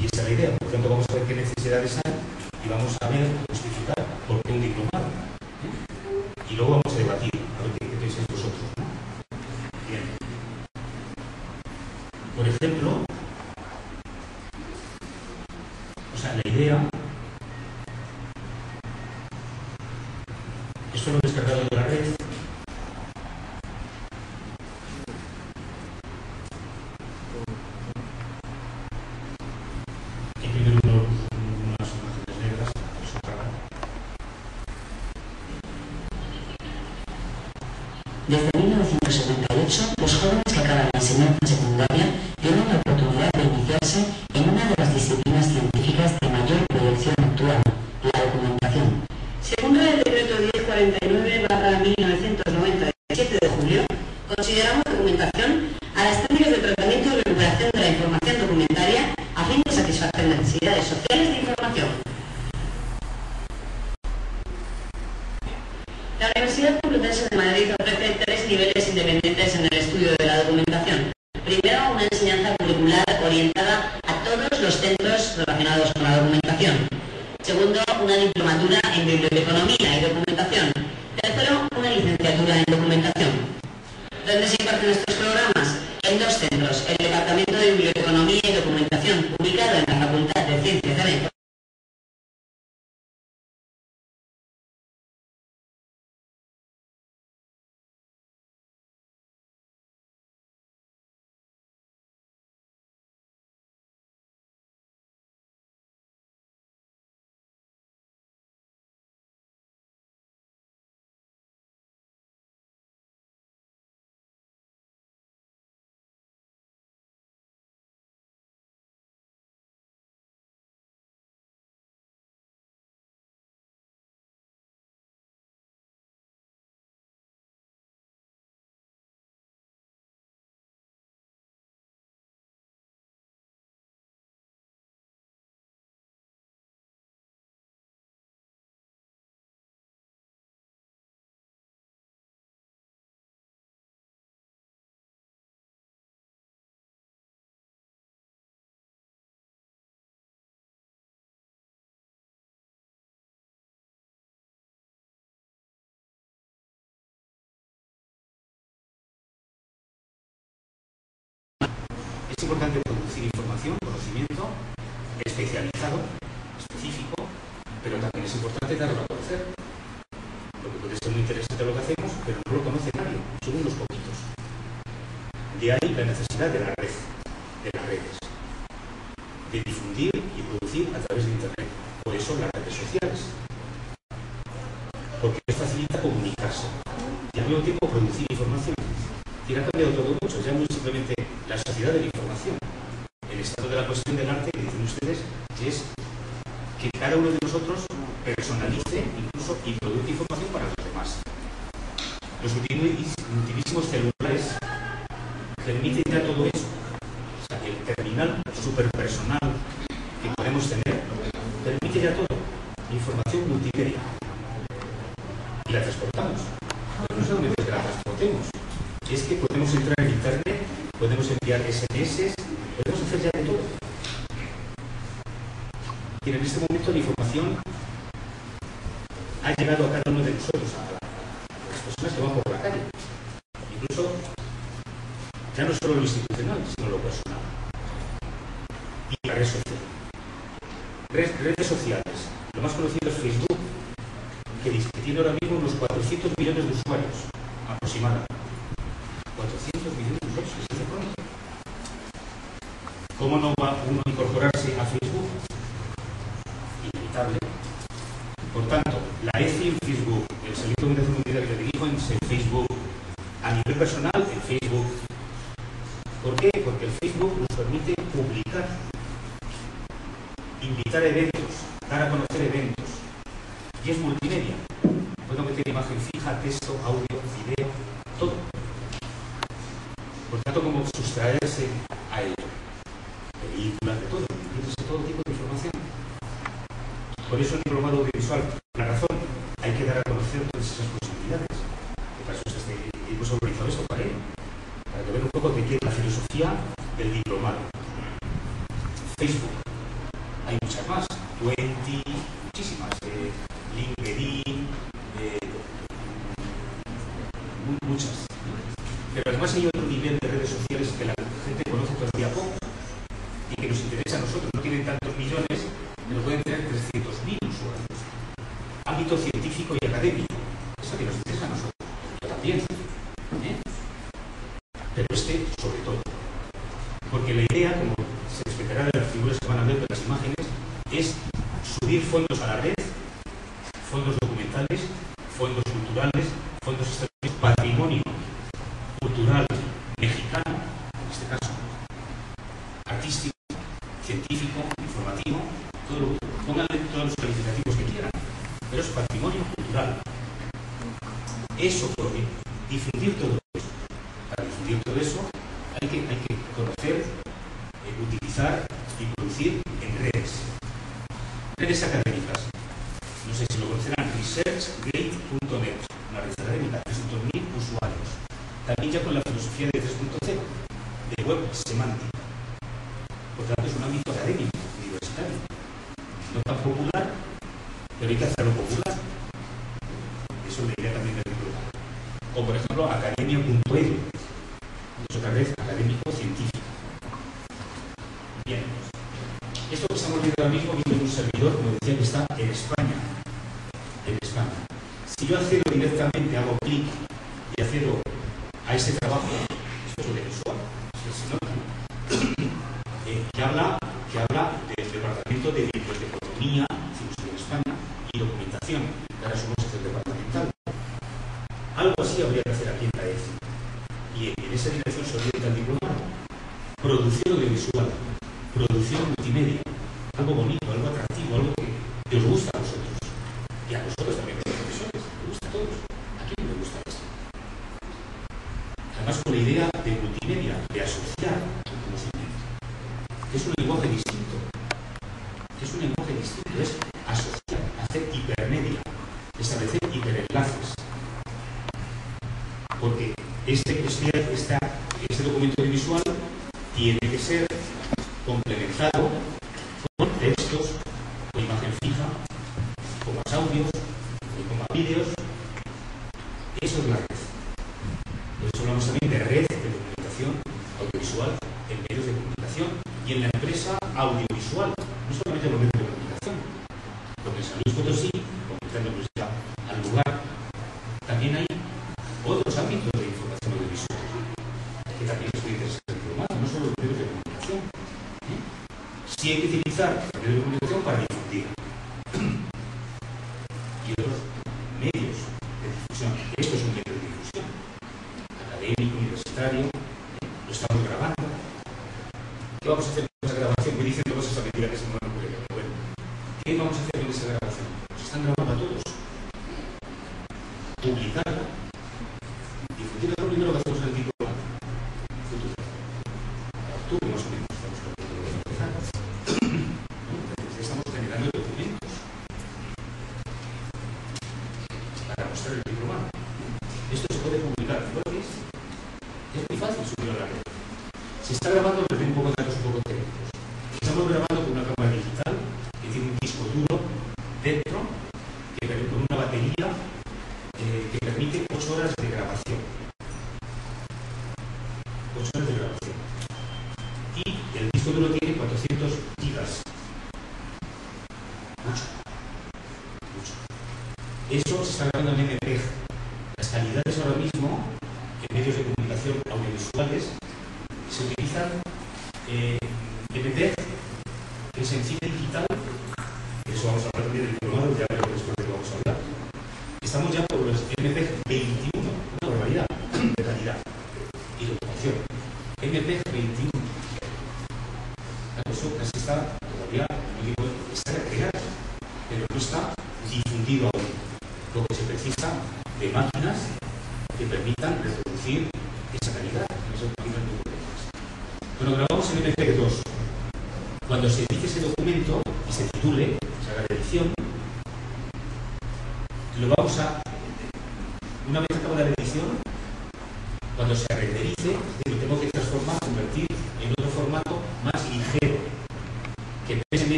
Y esa es la idea. Por lo tanto, vamos a ver qué necesidades hay y vamos a ver justificar por qué un diplomado. Y luego vamos a debatir, a ver qué, pensáis vosotros. Bien. Por ejemplo, Es importante producir información, conocimiento especializado, específico, pero también es importante darlo a conocer. Porque puede ser muy interesante lo que hacemos, pero no lo conoce nadie, son unos poquitos. De ahí la necesidad de la cuestión del arte que dicen ustedes, que es que cada uno de nosotros personalice, incluso, y produzca información para los demás. Los multivísimos celulares permiten ya todo esto. administración, que ahora departamental. Algo así habría que hacer aquí en la EFI. Y en esa dirección se orienta el diplomado. Producción audiovisual, producción multimedia, algo bonito.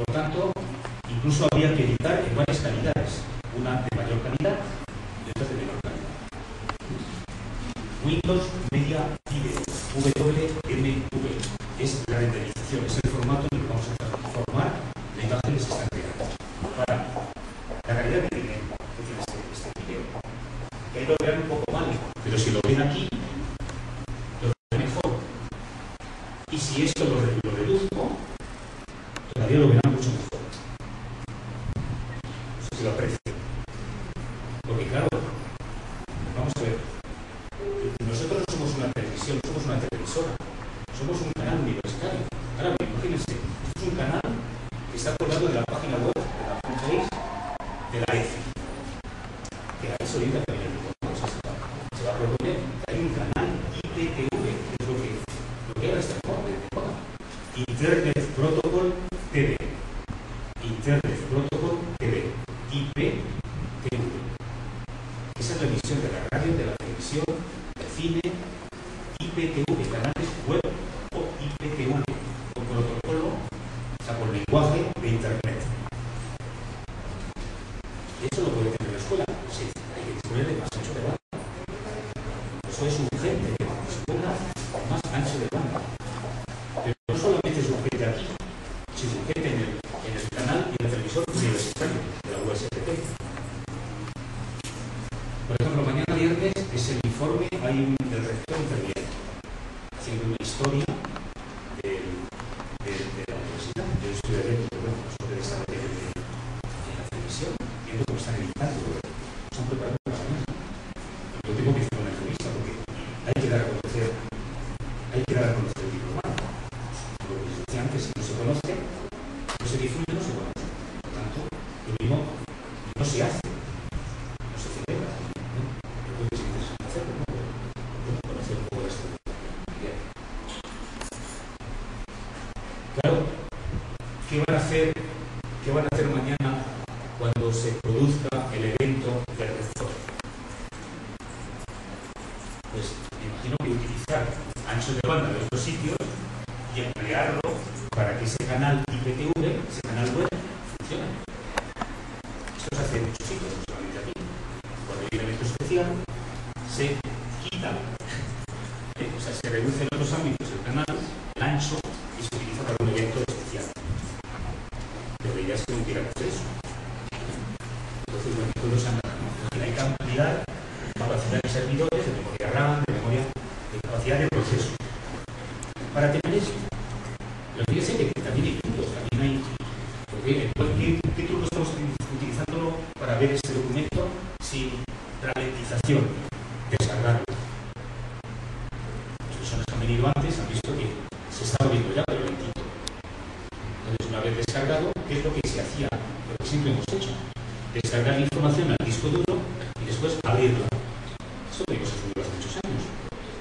Por tanto, incluso había que evitar que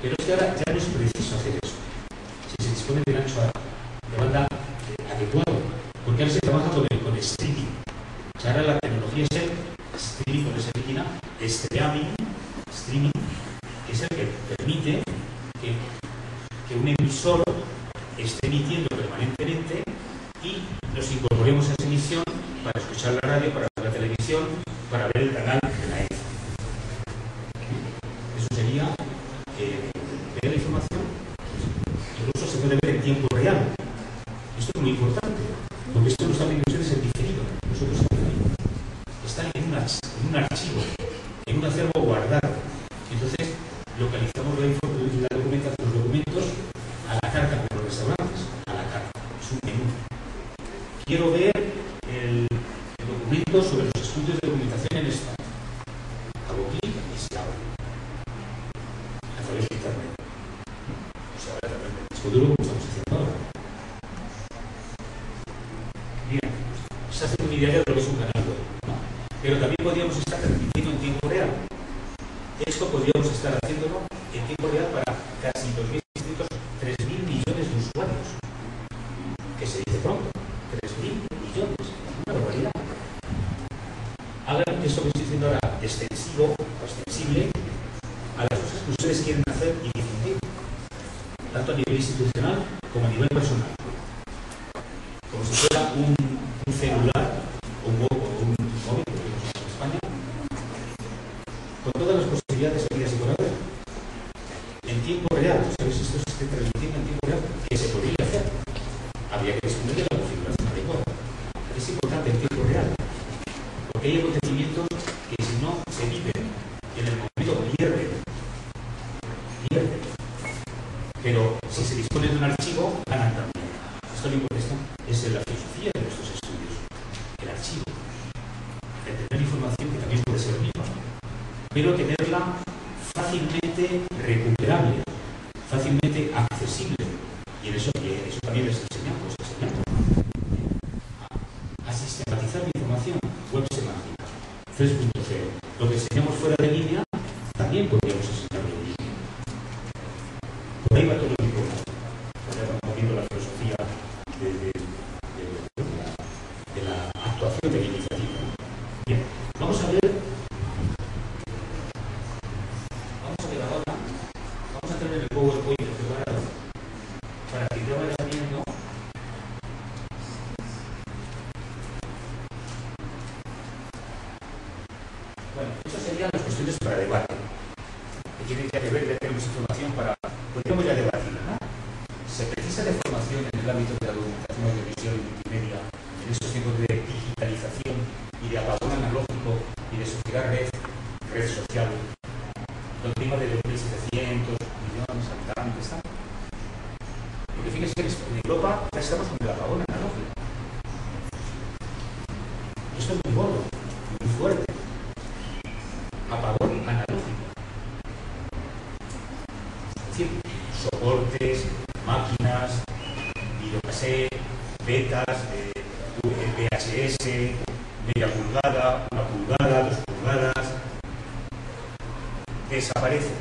pero sekarang que ahora ya no es hacer eso. soportes, máquinas, videocassette, betas, eh, VHS, media pulgada, una pulgada, dos pulgadas. Desaparece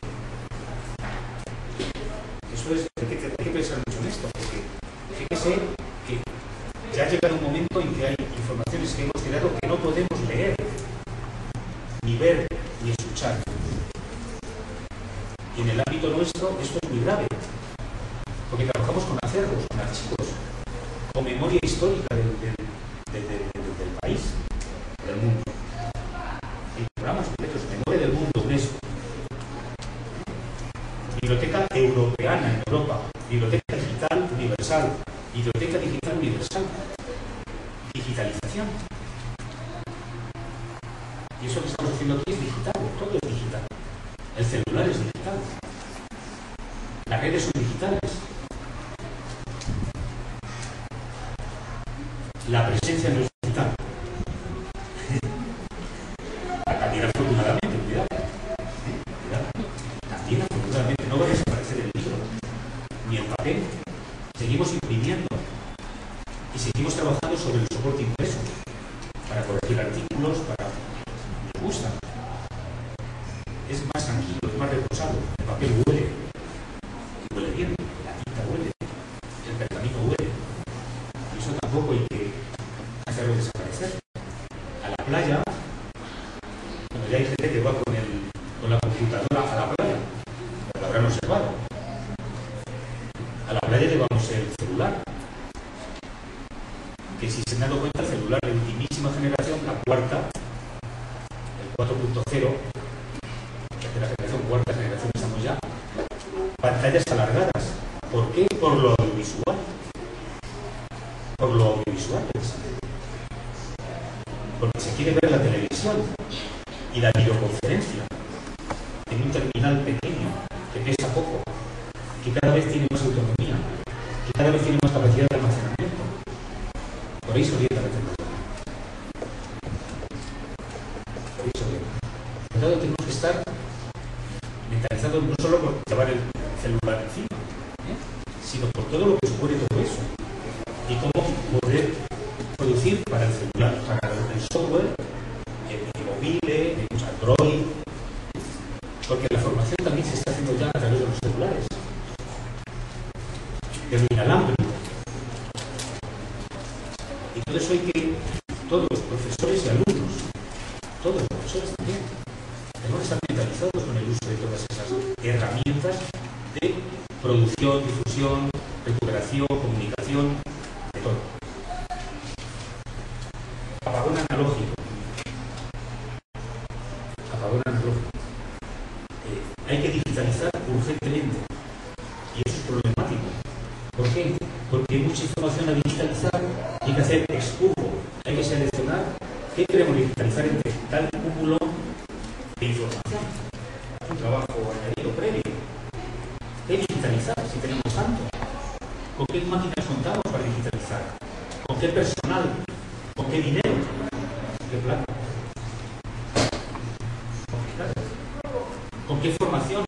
y la. información a digitalizar y que hacer excubo. Hay que seleccionar qué queremos digitalizar entre tal cúmulo de información. Un trabajo añadido previo. ¿Qué digitalizar si tenemos tanto? ¿Con qué máquinas contamos para digitalizar? ¿Con qué personal? ¿Con qué dinero? ¿Qué plata ¿Con qué formación?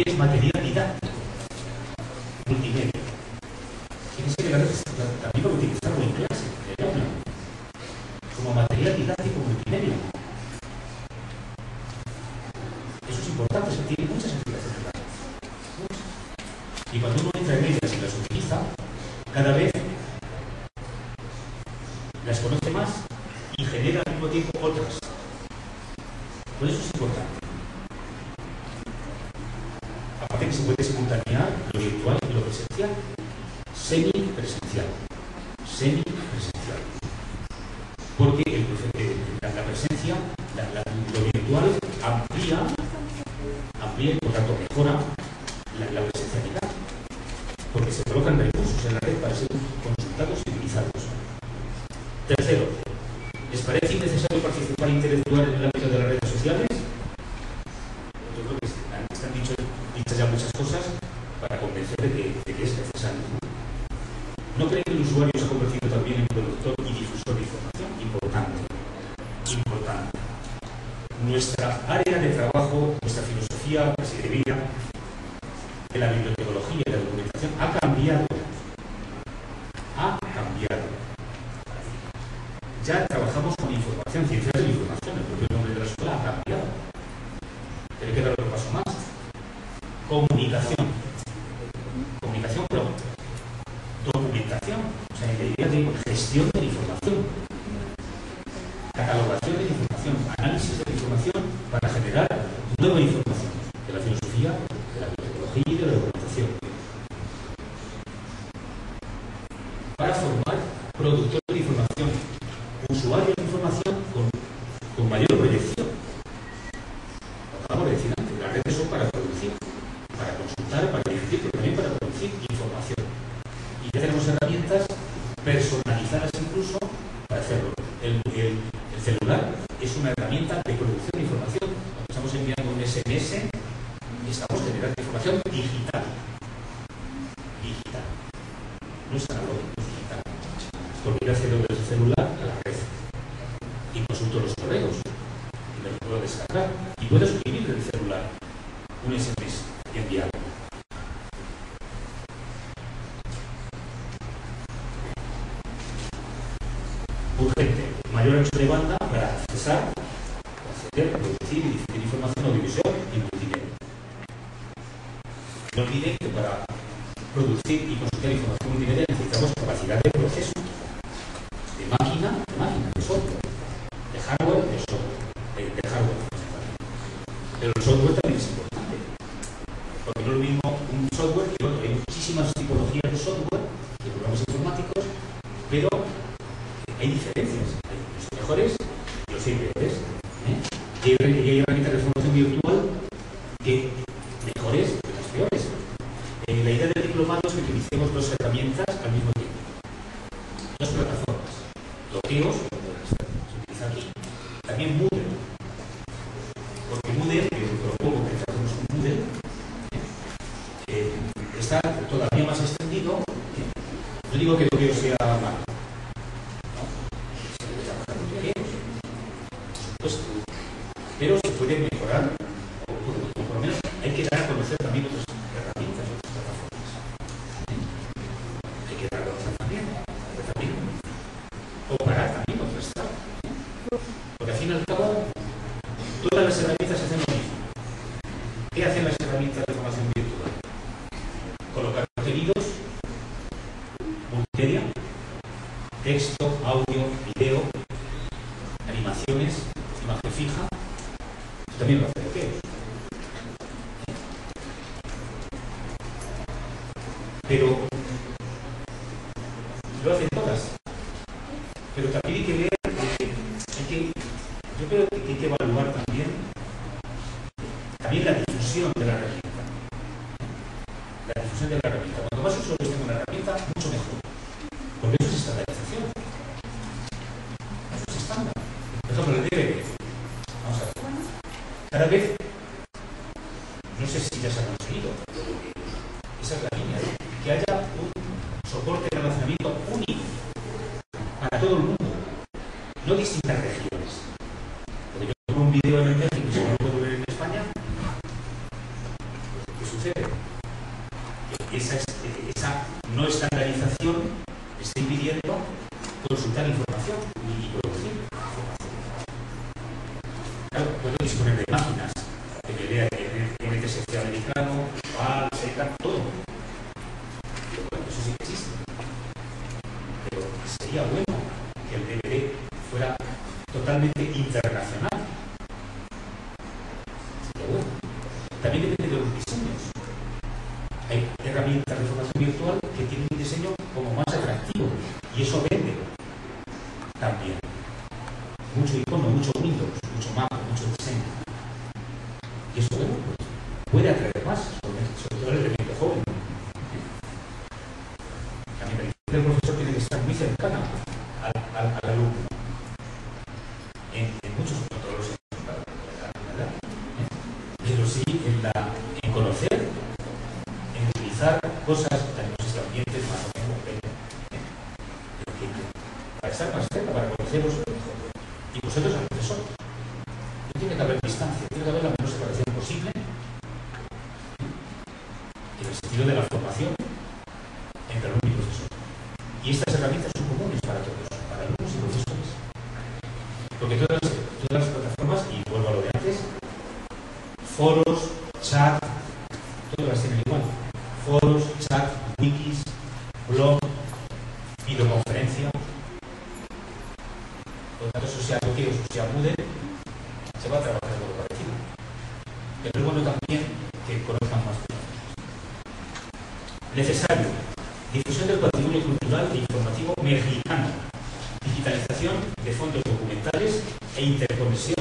aqui esse material pero se levanta pensamientos también muden. Porque muden, que propongo que hagamos un muden, eh, está todavía más extendido. Yo digo que lo que sea malo, cada vez patrimonio cultural e informativo mexicano, digitalización de fondos documentales e interconexión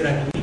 gratuito.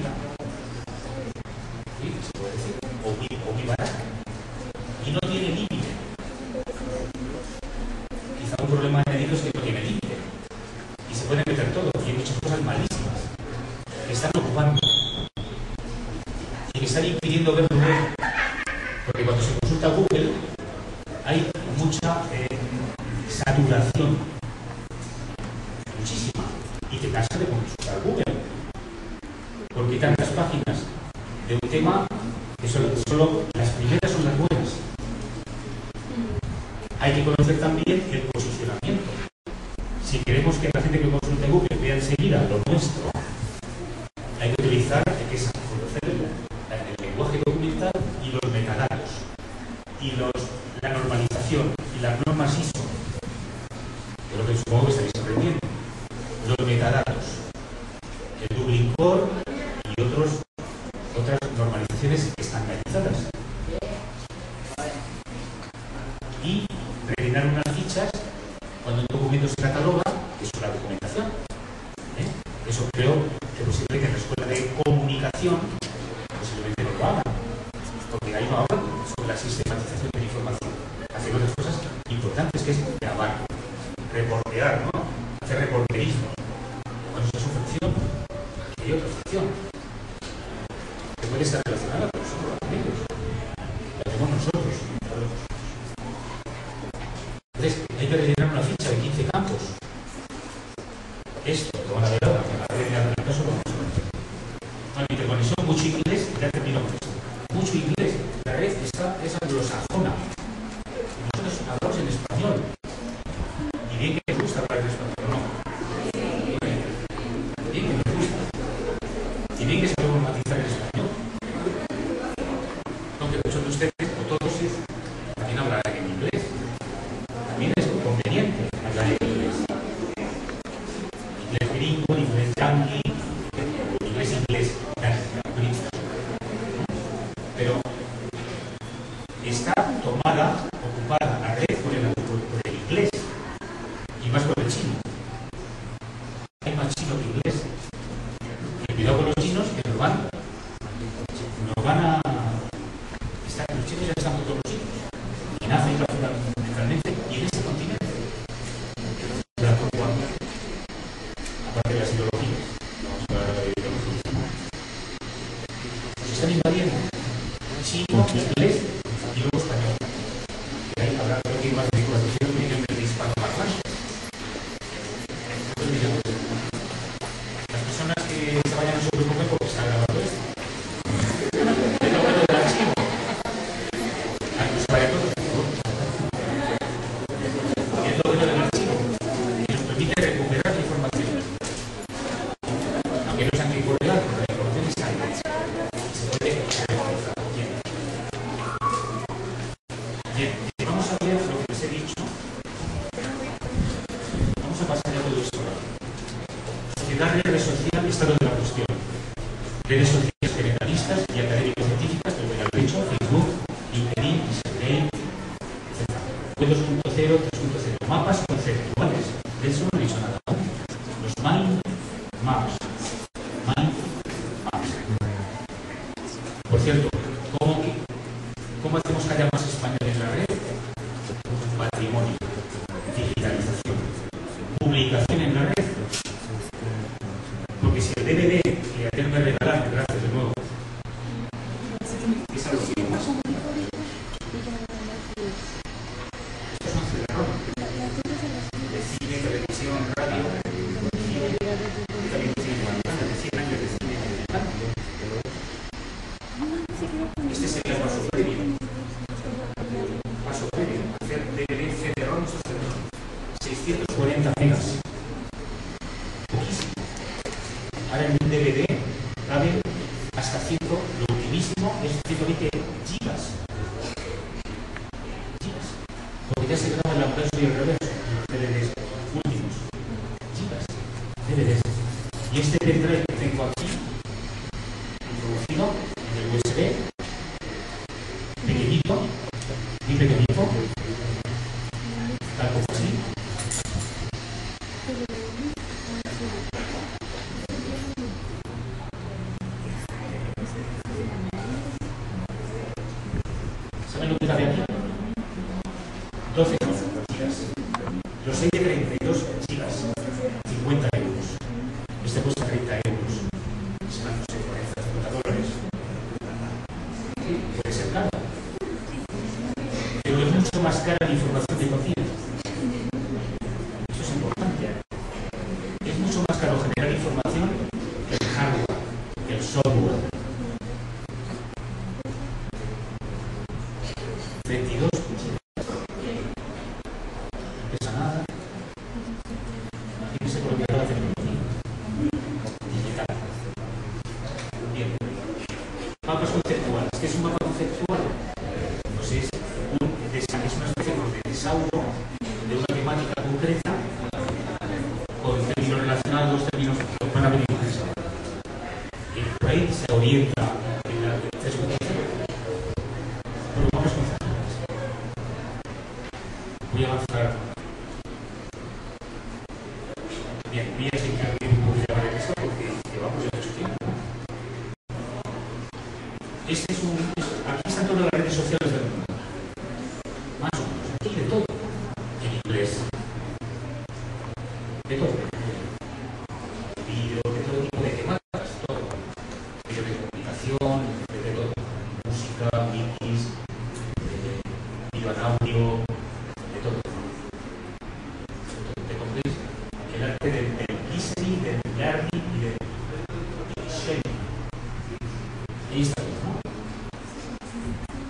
Sociedad, redes social, de la cuestión.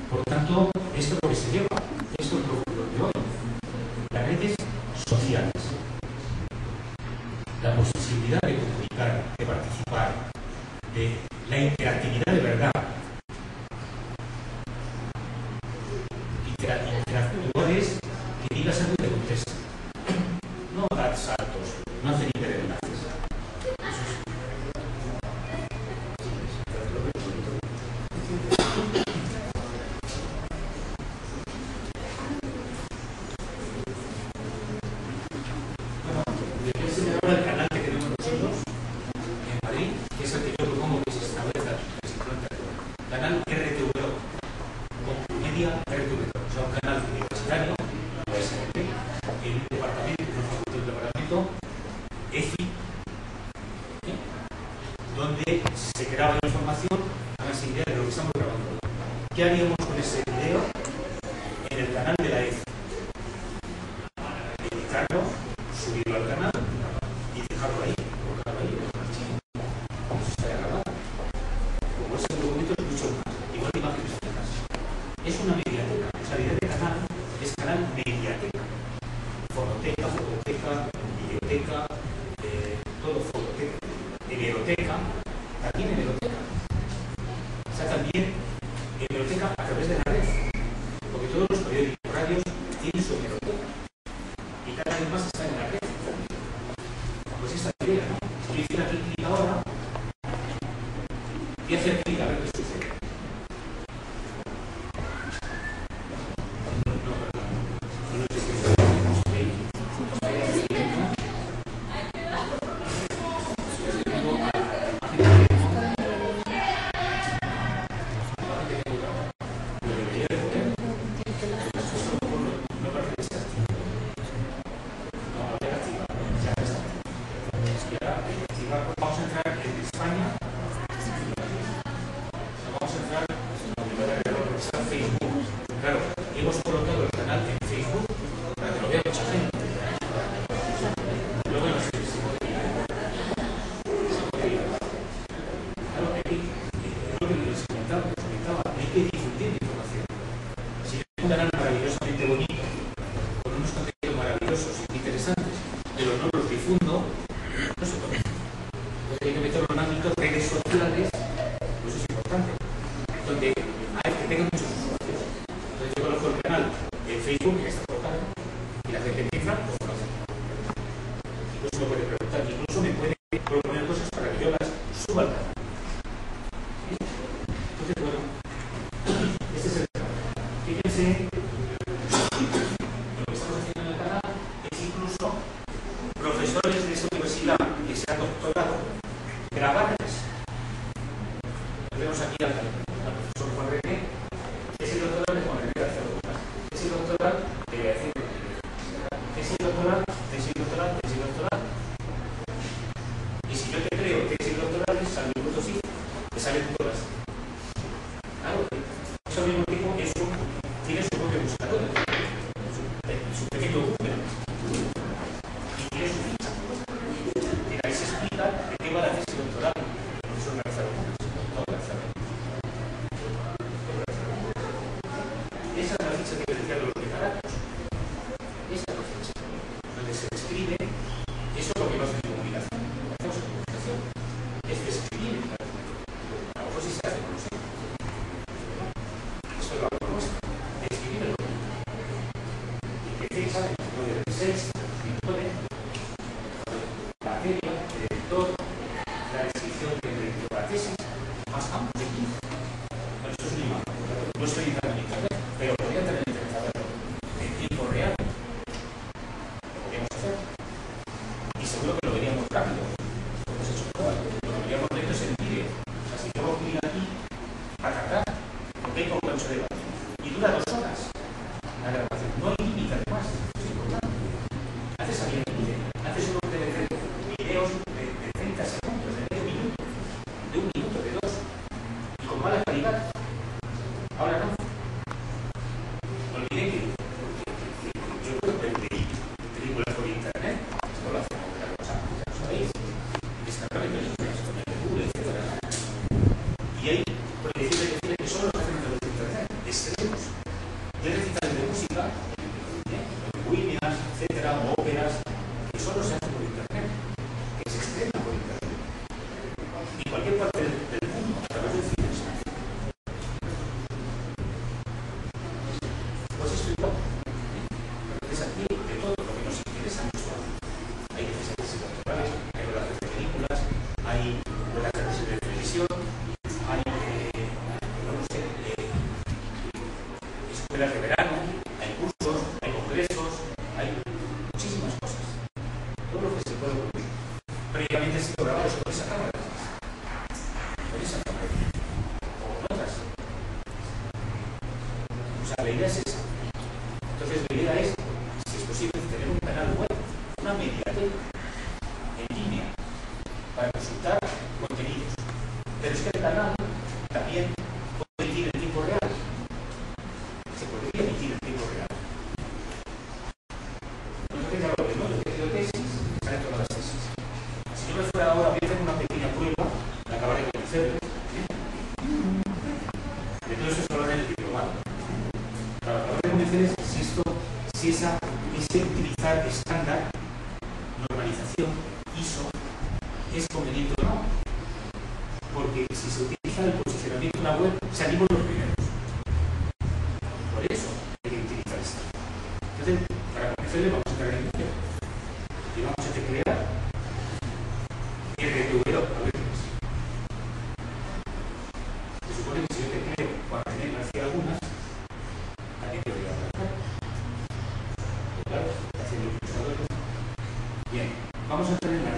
Por lo tanto, esto por exterior dólares, salió así, me sale vamos a entrar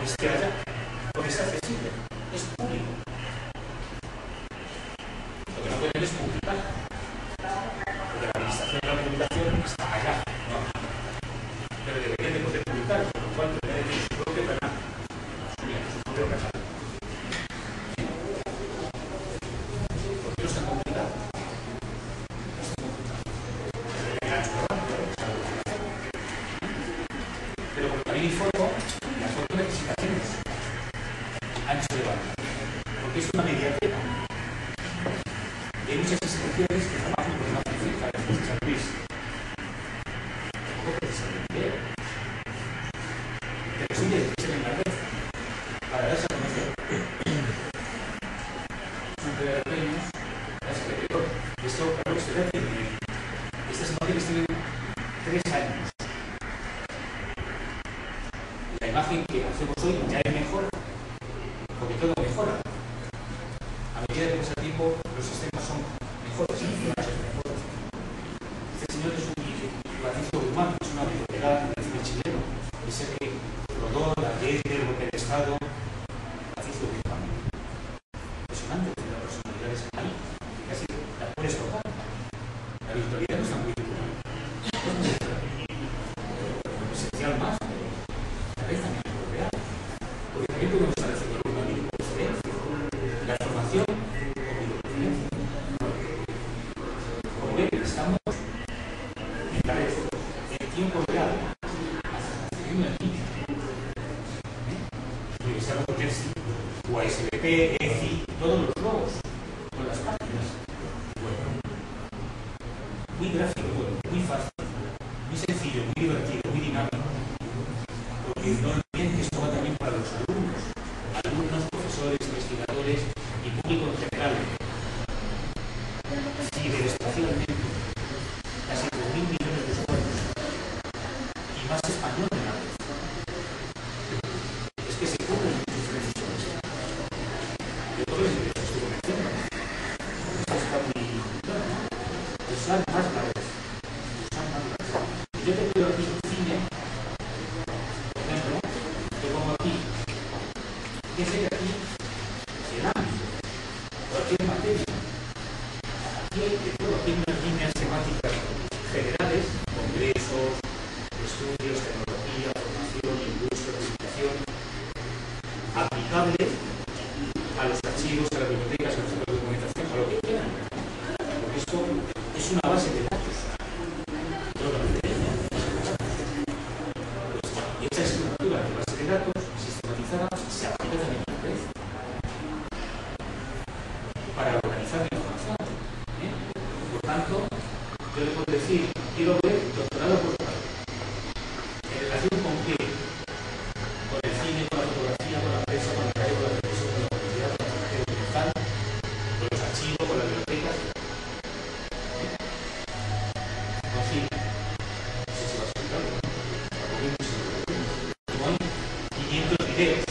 understand USBP, hits.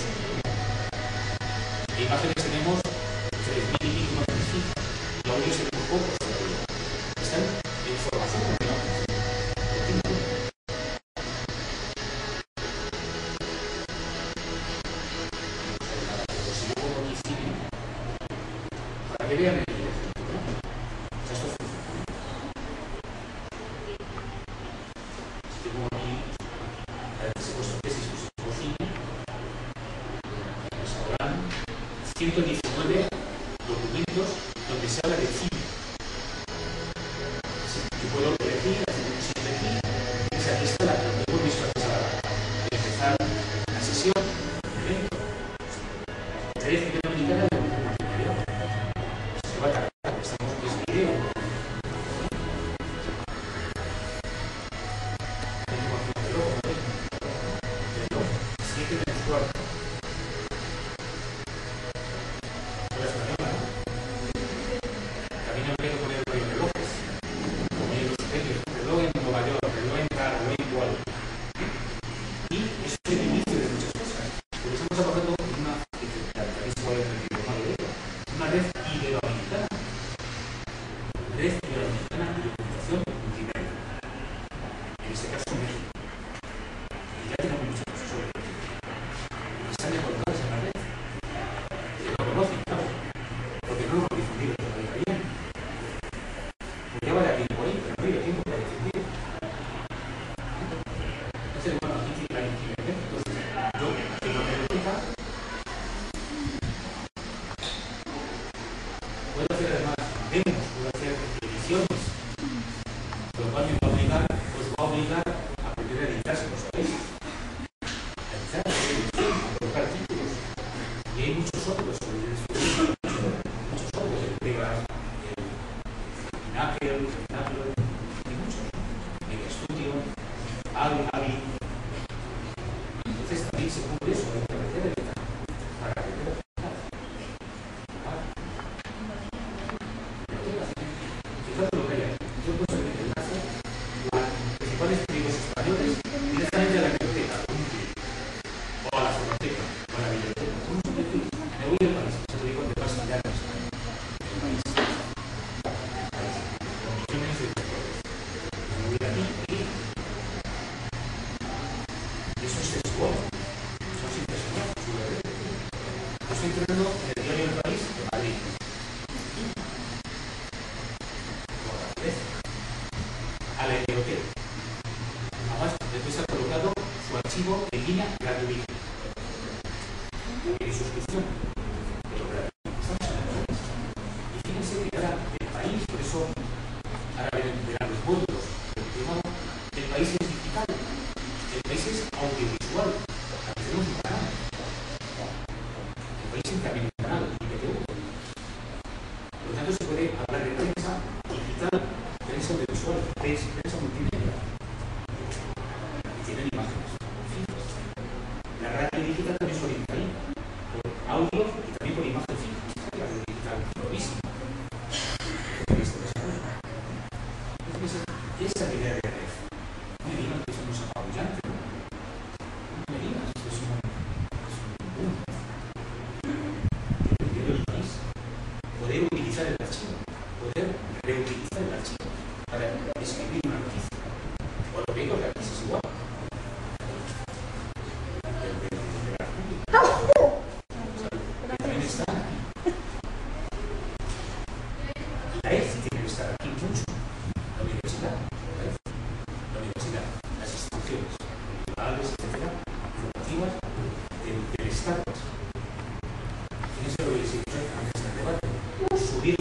se puede hablar de prensa digital, prensa audiovisual, prensa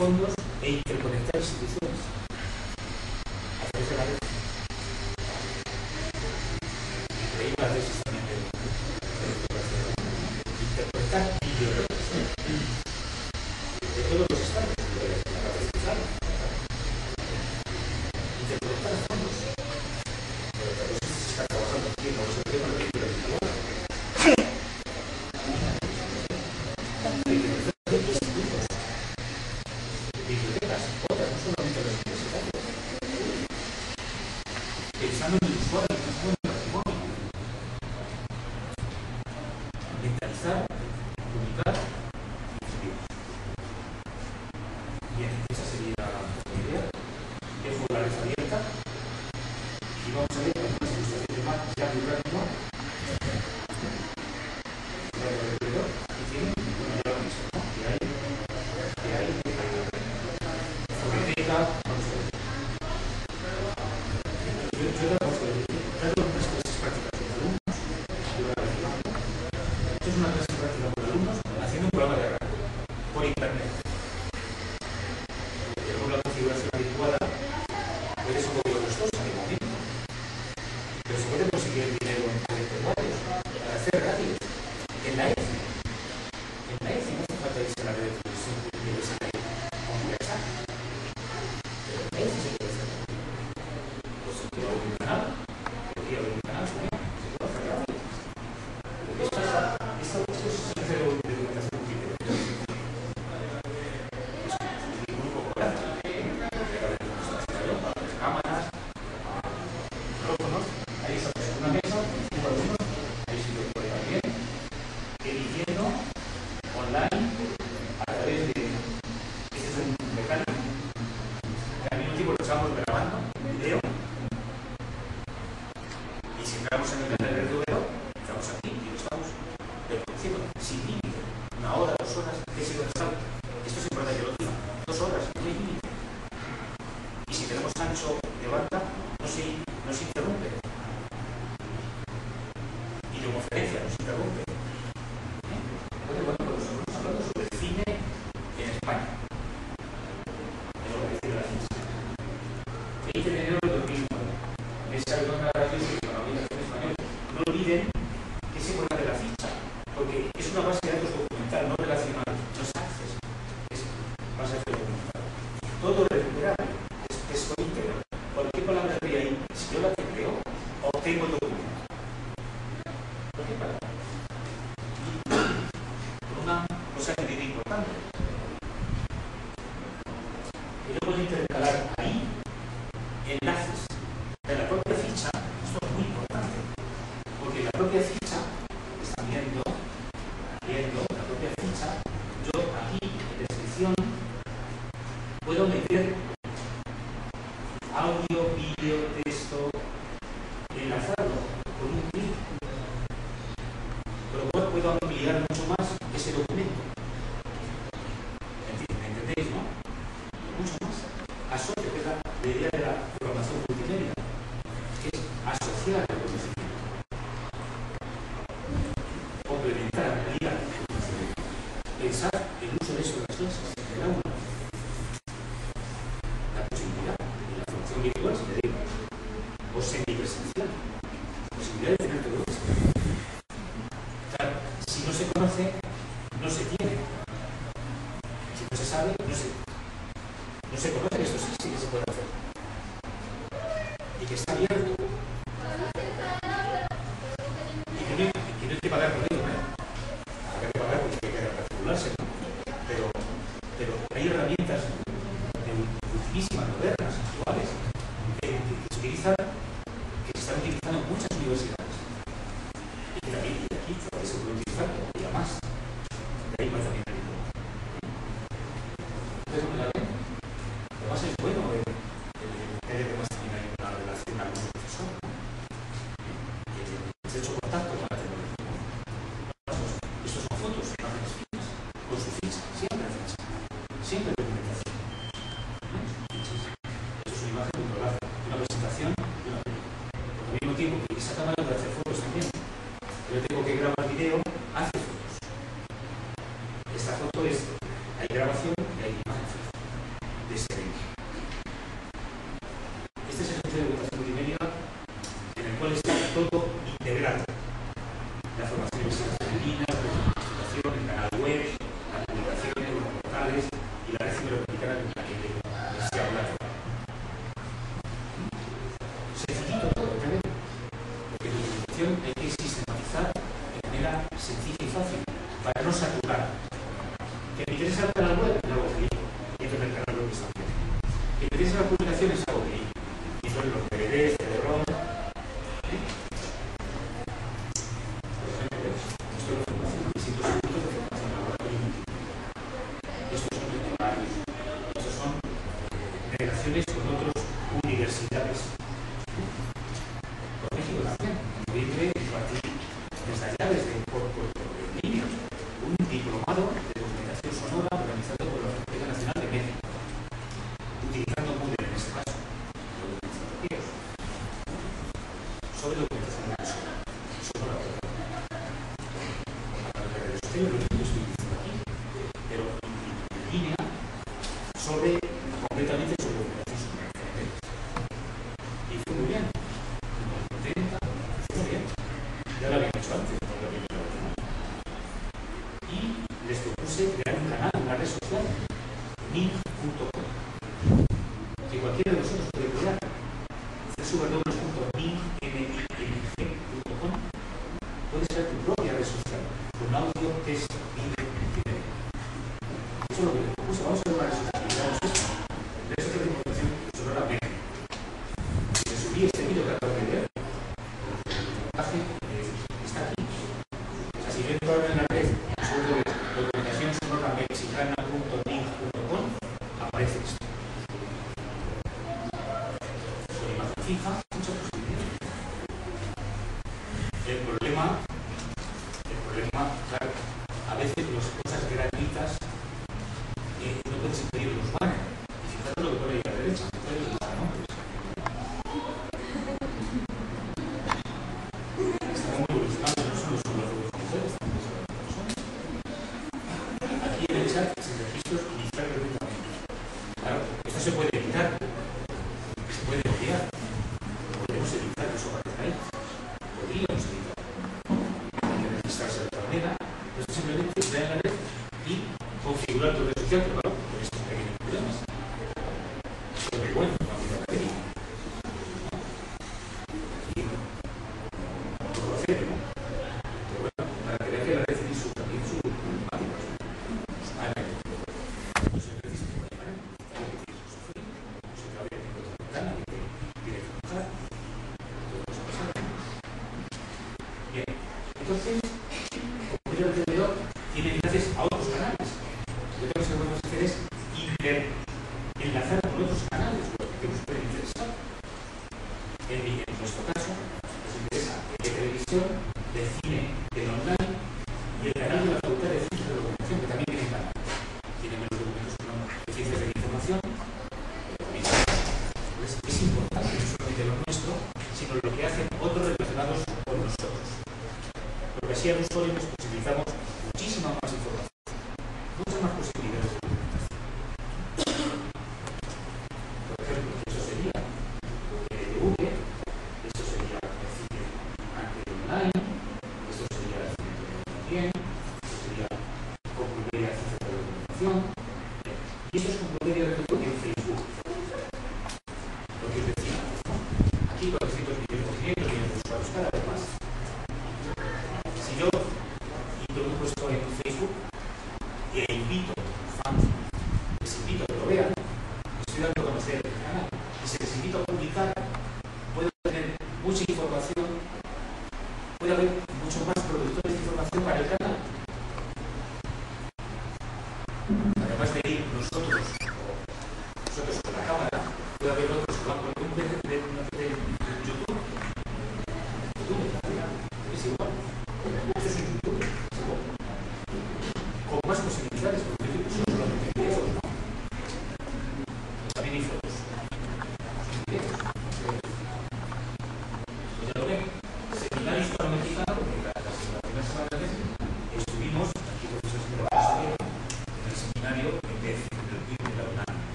fondos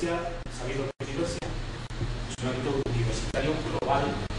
sabido que es un ámbito universitario global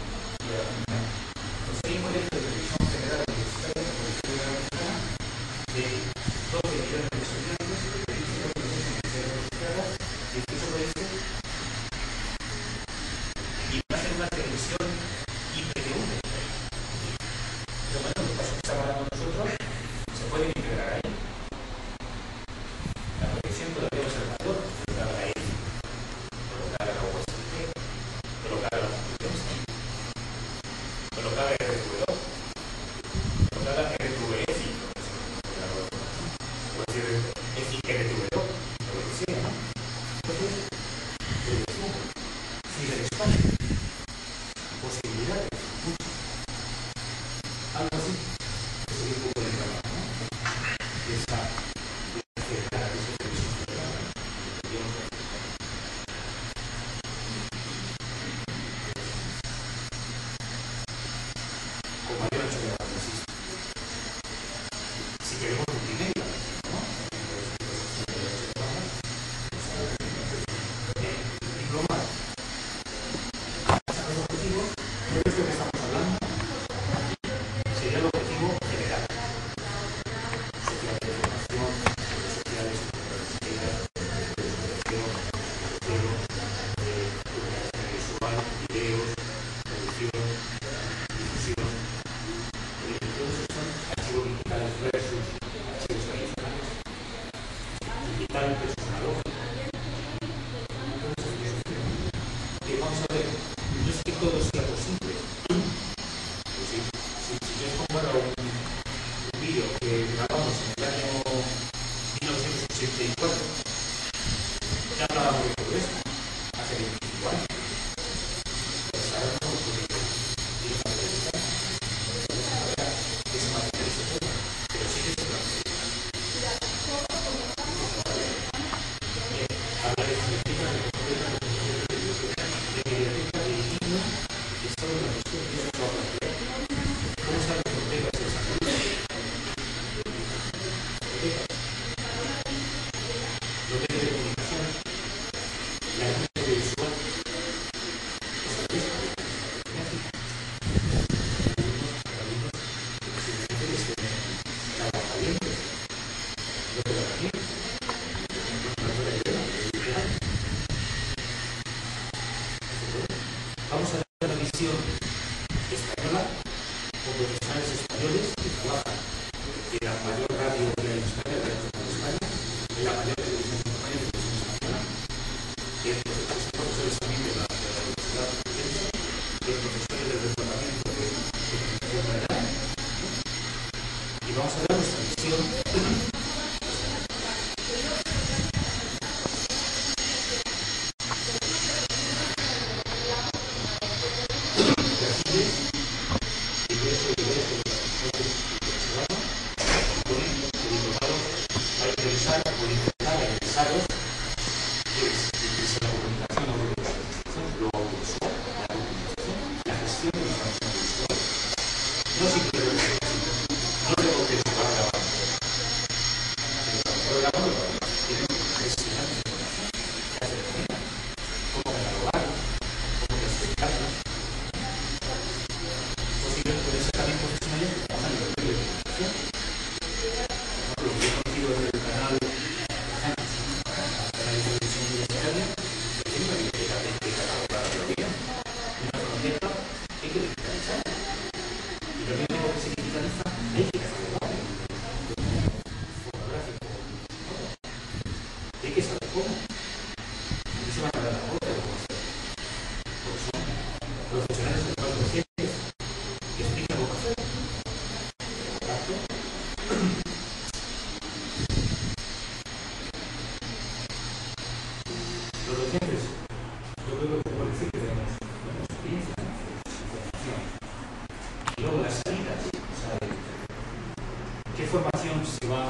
todo sea posible. luego las salidas. O sea, ¿Qué formación se va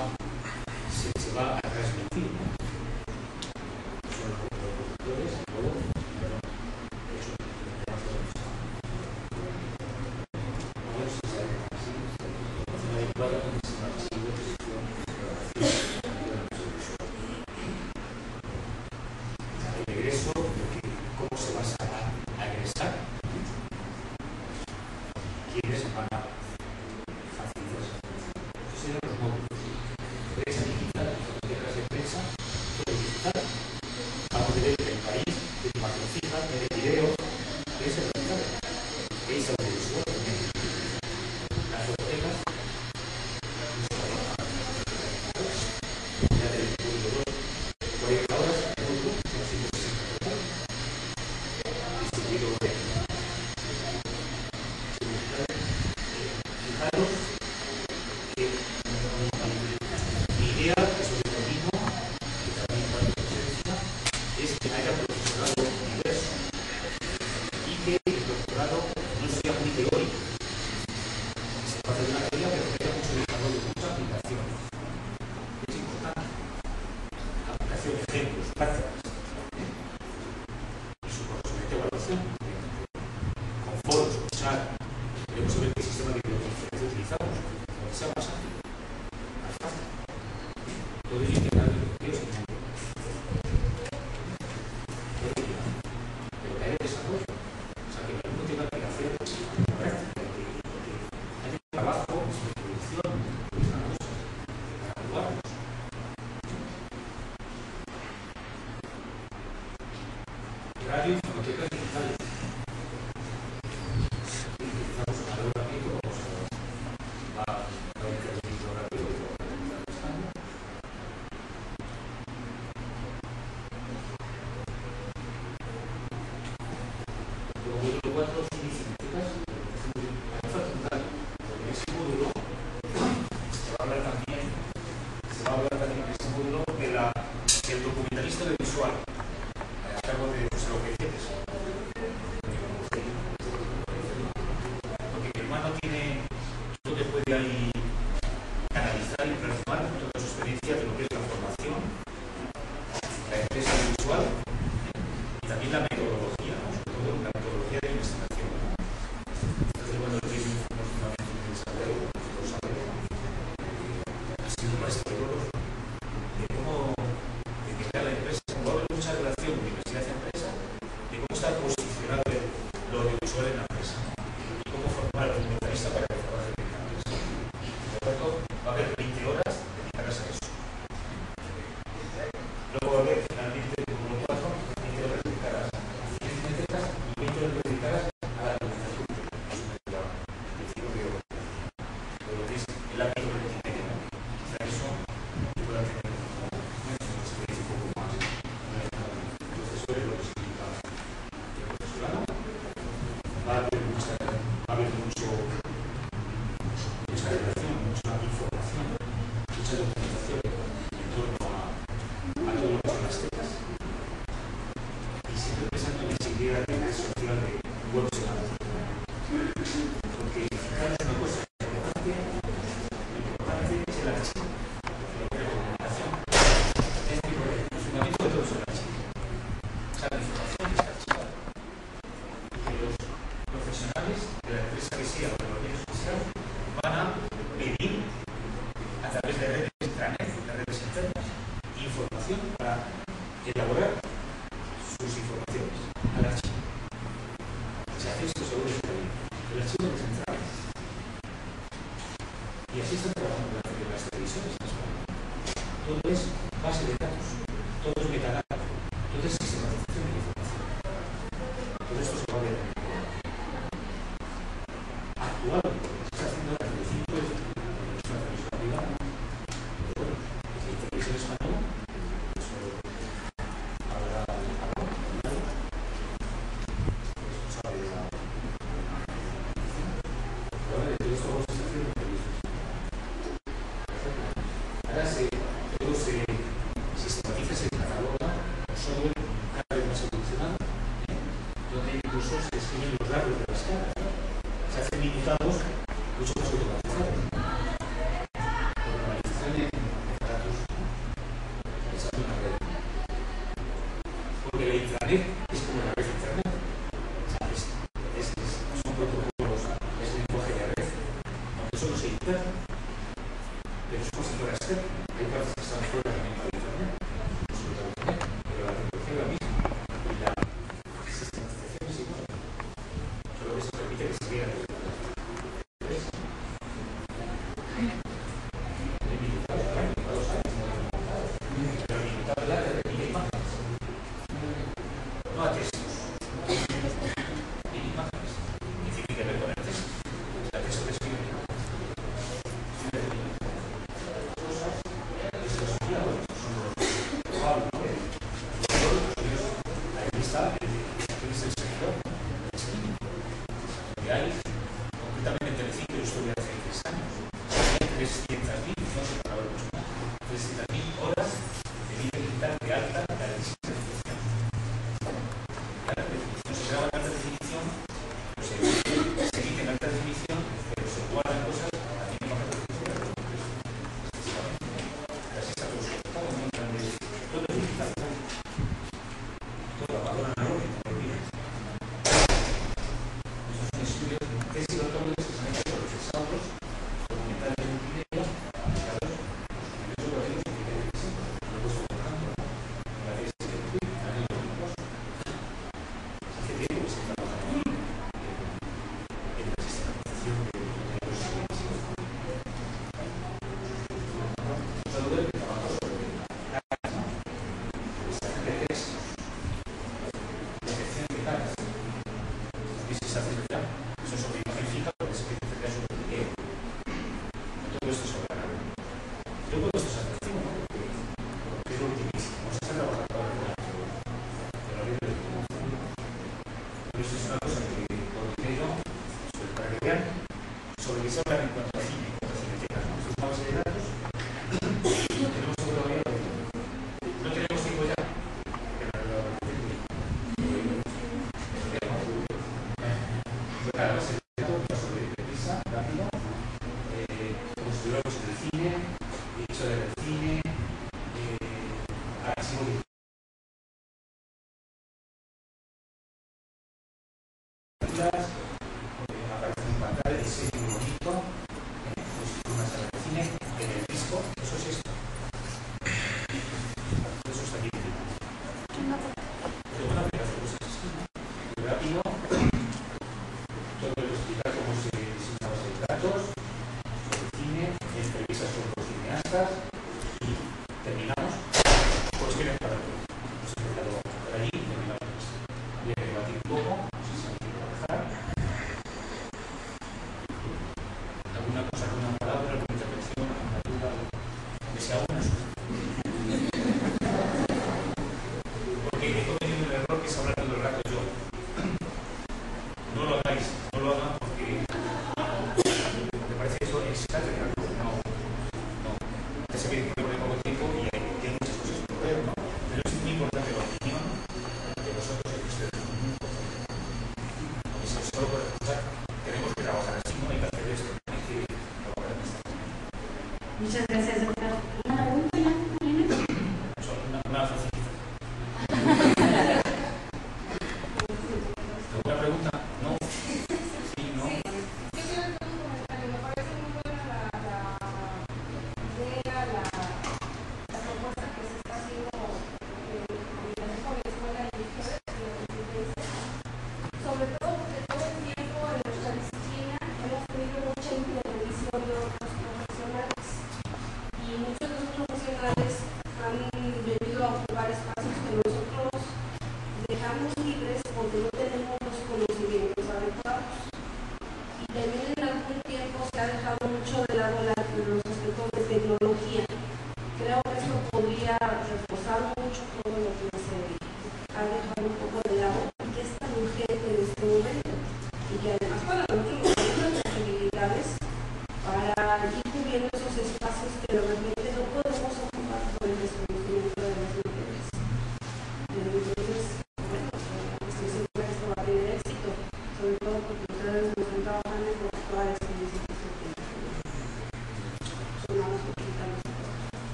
네.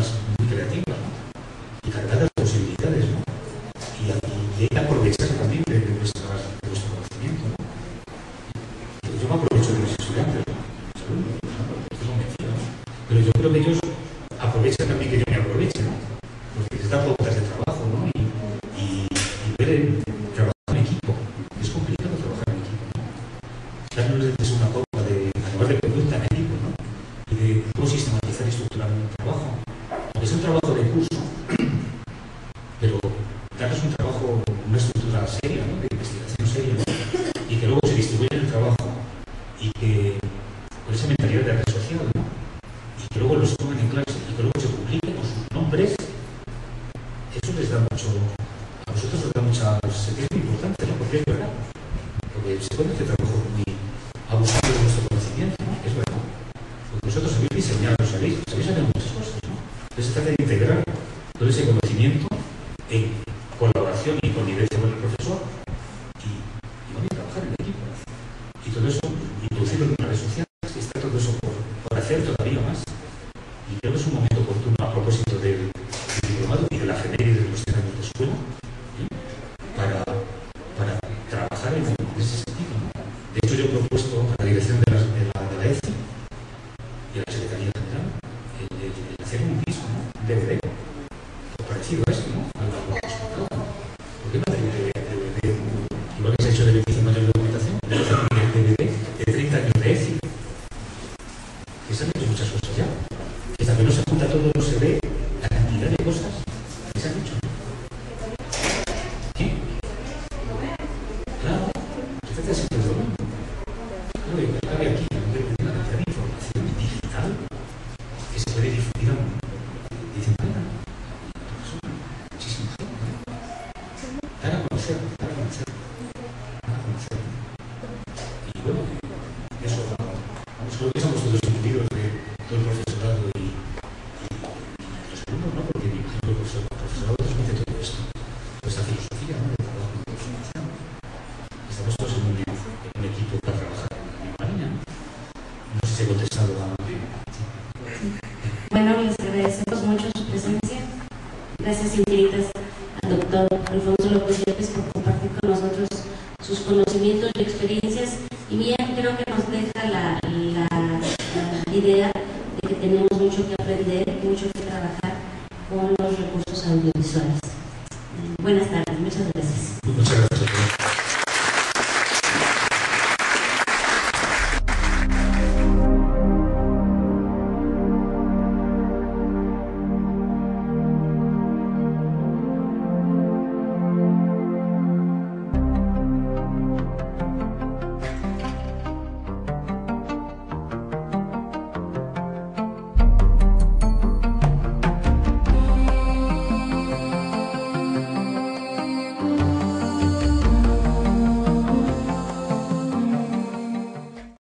Personas muy creativas y